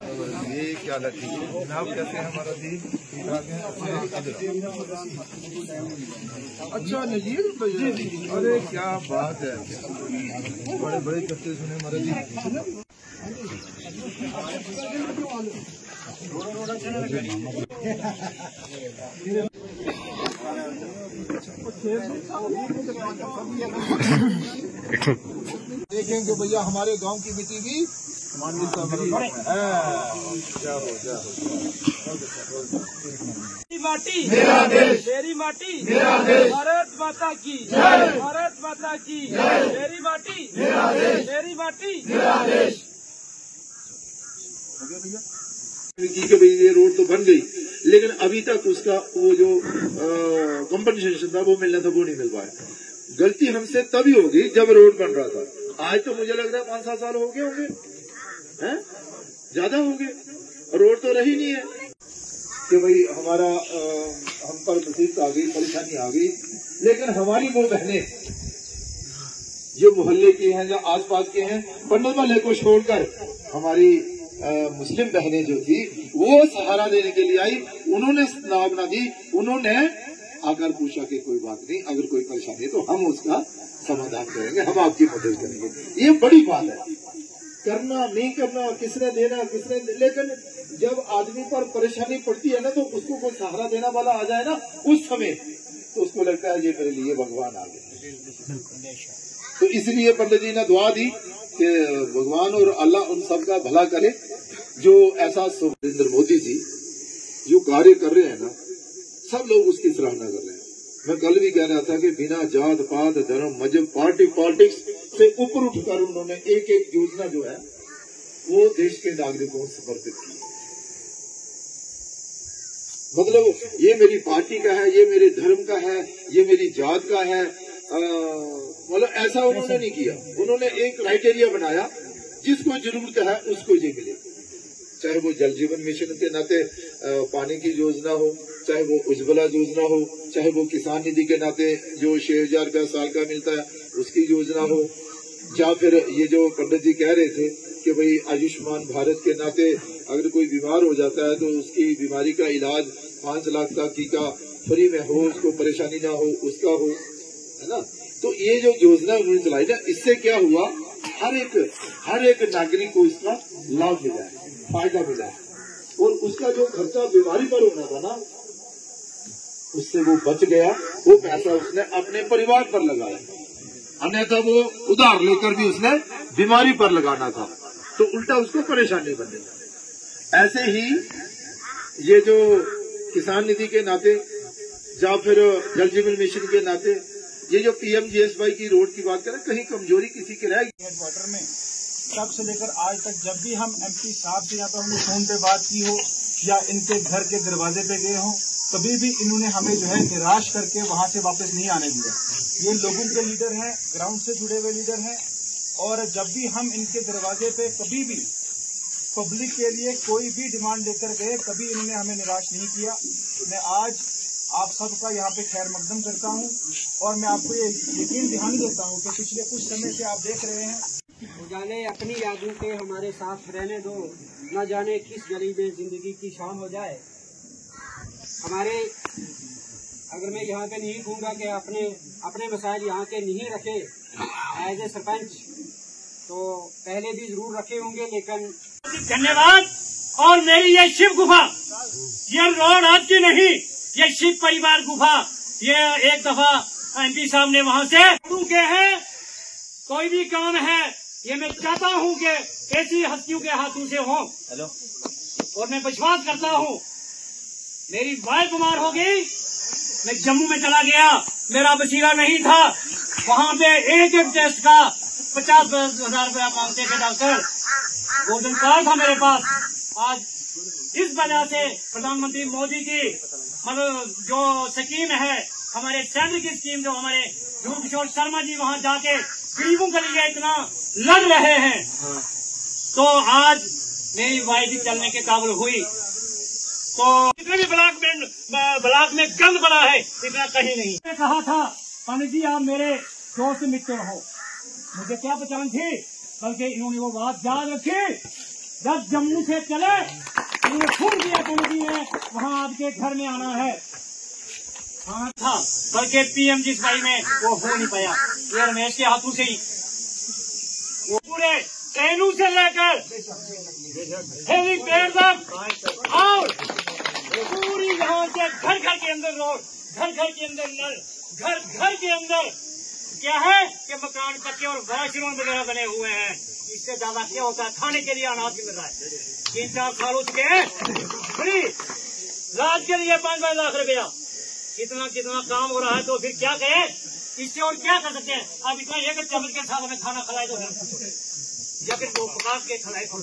ये क्या लगी जनाब कैसे हमारा दिन अच्छा नजीर भाई अरे, क्या बात है। बड़े बड़े किस्से सुने हमारा जी। देखेंगे भैया हमारे गाँव की मिट्टी भी। मेरी माटी मेरा देश। मेरी माटी। मेरा देश। भारत माता की। भारत माता की। मेरी माटी। मेरा देश। मेरी माटी। की कि भाई ये रोड तो बन गई। लेकिन अभी तक उसका वो जो कंपनसेशन था वो मिलना था वो नहीं मिल पाया। गलती हमसे तभी होगी जब रोड बन रहा था। आज तो मुझे लग रहा है पाँच सात साल हो गए होंगे। हैं? ज़्यादा होंगे। रोड तो रही नहीं है। कि भाई हमारा अ, हम पर मुसीबत आ गई परेशानी आ गई। लेकिन हमारी वो बहने जो मोहल्ले की हैं या आसपास के हैं पंडित वाले को छोड़कर हमारी मुस्लिम बहनें जो थी वो सहारा देने के लिए आई। उन्होंने नाम ना दी। उन्होंने अगर पूछा कि कोई बात नहीं अगर कोई परेशानी है तो हम उसका समाधान करेंगे हम आपकी मदद करेंगे। ये बड़ी बात है। करना नहीं करना किसने देना किसने दे, लेकिन जब आदमी पर परेशानी पड़ती है ना तो उसको कोई सहारा देना वाला आ जाए ना उस समय तो उसको लगता है ये मेरे लिए भगवान आ गए तो इसलिए पंडित जी ने दुआ दी कि भगवान और अल्लाह उन सब का भला करे जो ऐसा नरेंद्र मोदी जी जो कार्य कर रहे हैं ना सब लोग उसकी सराहना कर रहे हैं। मैं कल भी कह रहा था कि बिना जात पात धर्म मज़हब पार्टी पॉलिटिक्स से ऊपर उठकर उन्होंने एक एक योजना जो है वो देश के नागरिकों को समर्पित की। मतलब ये मेरी पार्टी का है ये मेरे धर्म का है ये मेरी जात का है अ, मतलब ऐसा उन्होंने नहीं किया। उन्होंने एक क्राइटेरिया बनाया, जिसको ज़रूरत है उसको ये मिले चाहे वो जल जीवन मिशन के नाते पानी की योजना हो, चाहे वो उज्ज्वला योजना हो, चाहे वो किसान निधि के नाते जो छह हज़ार रुपया साल का मिलता है, उसकी योजना हो, या फिर ये जो पंडित जी कह रहे थे कि भाई, आयुष्मान भारत के नाते अगर कोई बीमार हो जाता है तो उसकी बीमारी का इलाज पाँच लाख का टीका फ्री में हो, उसको परेशानी ना हो, उसका हो, है ना? तो ये जो योजना उन्होंने चलाई ना, इससे क्या हुआ? हर एक हर एक नागरिक को इसका लाभ मिला है, फ़ायदा मिला है। और उसका जो खर्चा बीमारी पर होना था ना, उससे वो बच गया, वो पैसा उसने अपने परिवार पर लगाया। अन्यथा वो उधार लेकर भी उसने बीमारी पर लगाना था। तो उल्टा उसको परेशानी बन गई। ऐसे ही ये जो किसान निधि के नाते, या फिर जल जीवन मिशन के नाते ये जो पीएम जीएसवाई की रोड की बात करें, कहीं कमज़ोरी किसी की रह गई। हेडक्वार्टर में। तब से लेकर आज तक जब भी हम एमपी साहब से या तो हमने फ़ोन पे बात की हो, या इनके घर के दरवाजे पे गए हों, कभी भी इन्होंने हमें जो है निराश करके वहाँ से वापस नहीं आने दिया। ये लोगों के लीडर हैं ग्राउंड से जुड़े हुए लीडर हैं, और जब भी हम इनके दरवाजे पे कभी भी पब्लिक के लिए कोई भी डिमांड लेकर गए, कभी इन्होंने हमें निराश नहीं किया। मैं आज आप सबका यहाँ पे खैर मकदम करता हूँ और मैं आपको ये यकीन दिहानी देता हूँ कि पिछले कुछ समय से आप देख रहे हैं। जाने अपनी यादों के हमारे साथ रहने दो। न जाने किस गली में ज़िंदगी की शाम हो जाए। हमारे अगर मैं यहाँ पे नहीं कहूँगा कि अपने अपने मसाइल यहाँ के नहीं रखे एज ए सरपंच तो पहले भी ज़रूर रखे होंगे लेकिन धन्यवाद। और मेरी ये शिव गुफा ये रोड आज की नहीं। ये शिव परिवार गुफा ये एक दफ़ा एमपी साहब ने वहाँ से के हैं कोई भी काम है ये मैं चाहता हूँ कि ऐसी हस्तियों के हाथों से हो। हेलो। और मैं विश्वास करता हूँ मेरी वाइफ बीमार हो गई मैं जम्मू में चला गया मेरा वसीला नहीं था। वहाँ पे एक एक टेस्ट का पचास हज़ार रुपया मांगते थे डॉक्टर। गोल्डन कार्ड था मेरे पास। आज इस वजह से प्रधानमंत्री मोदी की मतलब जो स्कीम है हमारे सेंटर की स्कीम जो हमारे ध्रुव किशोर शर्मा जी वहाँ जाके गरीबों के लिए इतना लड़ रहे हैं। तो आज मेरी वाइफ चलने के काबुल हुई। तो जितने भी ब्लॉक में ब्लॉक में गंद बना है इतना कहीं नहीं। मैंने कहा था पंडित जी आप मेरे दोस्त मित्र हो। मुझे क्या पहचान थी? बल्कि इन्होंने वो बात याद रखी। जब जम्मू से चले इन्होंने खून दिया पंडित जी ने वहाँ आपके घर में आना है। हाँ था। बल्कि पीएम जिस भाई में, वो हो नहीं पाया। रमेश के हाथों से ही। वो पूरे ट्रेनों से लेकर हेलीपैड तक और पूरी यहाँ से घर घर के अंदर रोड घर घर के अंदर नल घर घर के अंदर क्या है? कि मकान पक्के और वॉशरूम वगैरह बने हुए हैं। इससे ज़्यादा क्या होता है? खाने के लिए अनाज मिल रहा है। तीन चार साल हो चुके हैं। फ्री राज के लिए पाँच पाँच लाख रुपया। कितना कितना काम हो रहा है तो फिर क्या कहे? इससे और क्या कर सकते हैं? अब इतना एक चम्मच के साथ हमें खाना खिलाए तो या फिर वो पका के खिलाए सा